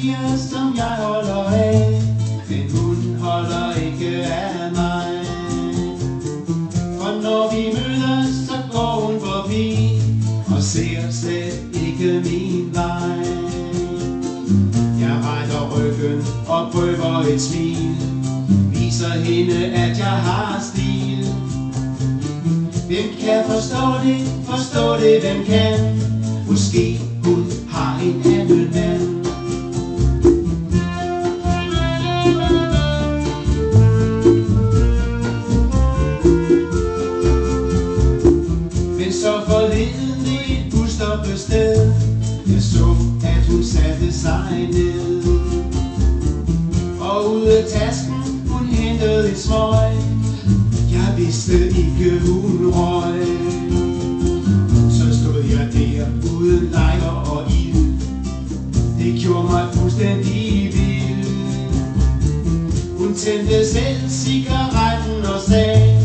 piger, som jeg holder af. Men hun holder ikke af mig. For når vi mødes, så går hun forbi Og ser slet ikke min vej. Jeg retter ryggen og prøver et smil. Viser hende, at jeg har stil. Hvem kan forstå det, forstå det, hvem kan? Måske hun har en anden et sted Jeg så, at hun satte sig ned. Og ud af tasken hun hentede et smøg. Jeg vidste ikke hun røg. Så stod jeg der uden lejr og ild. Det gjorde mig fuldstændig vild. Hun tændte selv cigaretten og sagde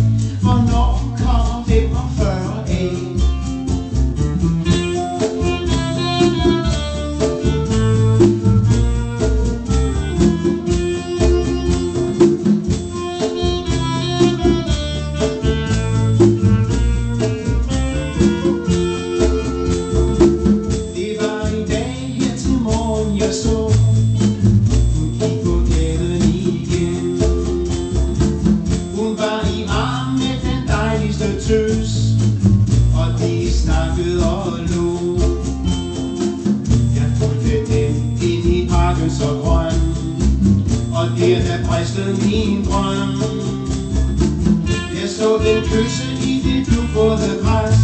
der fristede min drøm. Jeg så den kysse i dit blodrøde græs